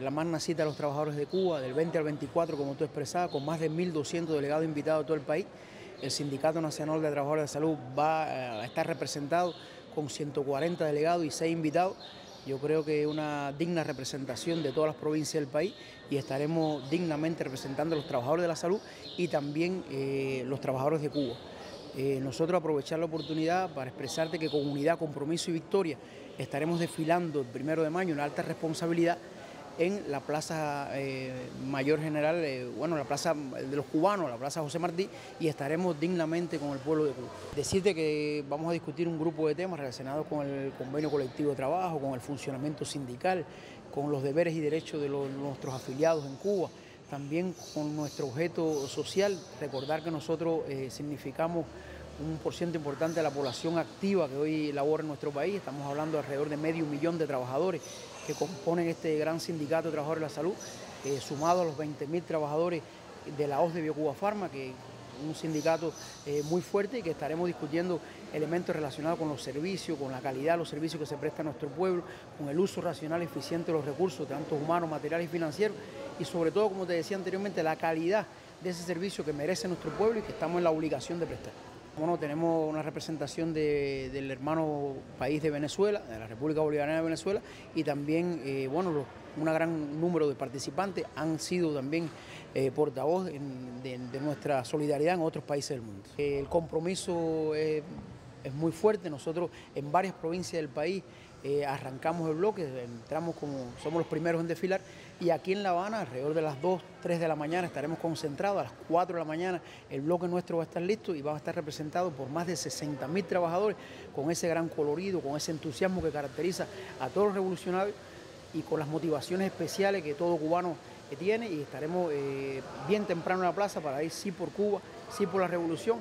la magna cita de los trabajadores de Cuba, del 20 al 24, como tú expresabas, con más de 1.200 delegados invitados de todo el país. El Sindicato Nacional de Trabajadores de Salud va a estar representado con 140 delegados y 6 invitados. Yo creo que es una digna representación de todas las provincias del país y estaremos dignamente representando a los trabajadores de la salud y también eh, los trabajadores de Cuba. Eh, nosotros aprovechar la oportunidad para expresarte que con unidad, compromiso y victoria estaremos desfilando el primero de mayo una alta responsabilidad en la Plaza eh, Mayor General, eh, bueno, la Plaza de los Cubanos, la Plaza José Martí, y estaremos dignamente con el pueblo de Cuba. Decirte que vamos a discutir un grupo de temas relacionados con el convenio colectivo de trabajo, con el funcionamiento sindical, con los deberes y derechos de nuestros afiliados en Cuba, también con nuestro objeto social, recordar que nosotros eh, significamos un porcentaje importante de la población activa que hoy labora en nuestro país. Estamos hablando de alrededor de medio millón de trabajadores que componen este gran sindicato de trabajadores de la salud, eh, sumado a los 20.000 trabajadores de la OS de Biocuba Pharma, que es un sindicato eh, muy fuerte y que estaremos discutiendo elementos relacionados con los servicios, con la calidad de los servicios que se prestan a nuestro pueblo, con el uso racional y eficiente de los recursos, tanto humanos, materiales y financieros, y sobre todo, como te decía anteriormente, la calidad de ese servicio que merece nuestro pueblo y que estamos en la obligación de prestar. Bueno, tenemos una representación del hermano país de Venezuela, de la República Bolivariana de Venezuela, y también, eh, bueno, un gran número de participantes han sido también eh, portavoz de, nuestra solidaridad en otros países del mundo. El compromiso es es muy fuerte. Nosotros en varias provincias del país eh, arrancamos el bloque, entramos como somos los primeros en desfilar y aquí en La Habana alrededor de las 2, 3 de la mañana estaremos concentrados, a las 4 de la mañana el bloque nuestro va a estar listo y va a estar representado por más de 60 mil trabajadores con ese gran colorido, con ese entusiasmo que caracteriza a todos los revolucionarios y con las motivaciones especiales que todo cubano tiene y estaremos eh, bien temprano en la plaza para ir sí por Cuba, sí por la revolución.